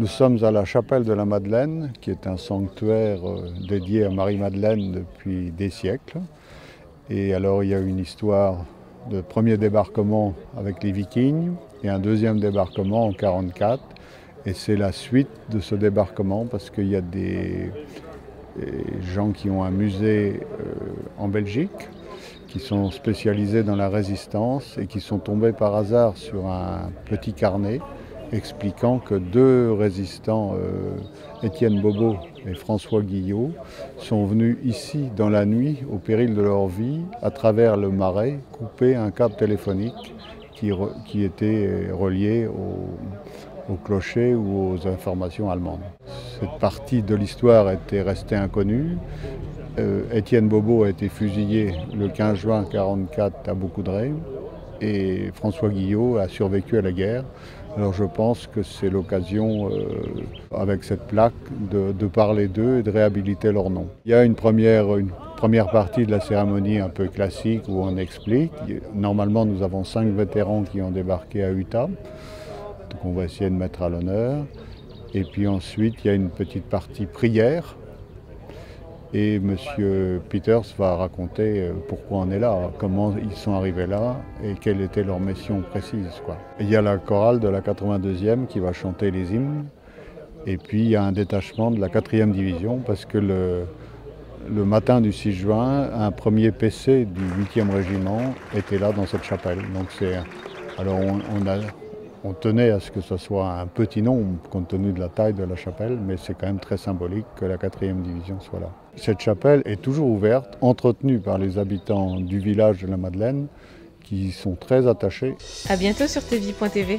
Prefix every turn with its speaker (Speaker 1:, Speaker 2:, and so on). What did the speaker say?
Speaker 1: Nous sommes à la chapelle de la Madeleine, qui est un sanctuaire euh, dédié à Marie-Madeleine depuis des siècles. Et alors il y a une histoire de premier débarquement avec les Vikings et un deuxième débarquement en 1944. Et c'est la suite de ce débarquement parce qu'il y a des, gens qui ont un musée euh, en Belgique qui sont spécialisés dans la résistance et qui sont tombés par hasard sur un petit carnet expliquant que deux résistants, euh, Étienne Bobo et François Guillot, sont venus ici dans la nuit, au péril de leur vie, à travers le marais, couper un câble téléphonique qui, était relié au, au, clocher ou aux informations allemandes. Cette partie de l'histoire était restée inconnue. Euh, Étienne Bobo a été fusillé le 15 juin 1944 à Boucoudray et François Guillot a survécu à la guerre. Alors je pense que c'est l'occasion, euh, avec cette plaque, de, parler d'eux et de réhabiliter leur nom. Il y a une première, une première partie de la cérémonie un peu classique où on explique. Normalement, nous avons cinq vétérans qui ont débarqué à Utah, donc on va essayer de mettre à l'honneur. Et puis ensuite, il y a une petite partie prière et M. Peters va raconter euh, pourquoi on est là, comment ils sont arrivés là et quelle était leur mission précise. Il y a la chorale de la 82e qui va chanter les hymnes. Et puis il y a un détachement de la 4e division parce que le, le matin du 6 juin, un premier PC du 8e régiment était là dans cette chapelle. Donc c'est alors on, a, on tenait à ce que ce soit un petit nombre compte tenu de la taille de la chapelle, mais c'est quand même très symbolique que la 4e division soit là. Cette chapelle est toujours ouverte, entretenue par les habitants du village de la Madeleine, qui sont très attachés.
Speaker 2: A bientôt sur tv.tv.